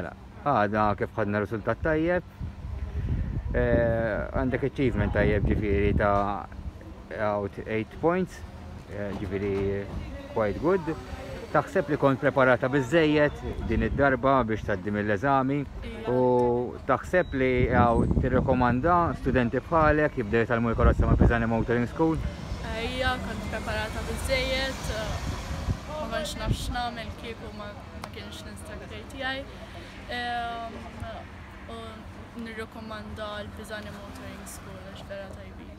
Mela, għada kif ħadna riżultat tajjeb, eh, għandek achievement tajjeb ġifiri ta' out 8 points, eh, ġifiri quite good. Taħseb li kont preparata bizzejiet din id-darba biex taddim mill-eżami u taħseb li għaw tirrekomanda studenti bħalek jibdew tal-mur karozza ma' Pisani Motoring School? Ejja, kont preparata bizzejiet, eh, ma konx nafx namel kieku ma kienx tal-ħajr tiegħi u nirrakkomanda l-Pisani Motoring School għax vera tajbin.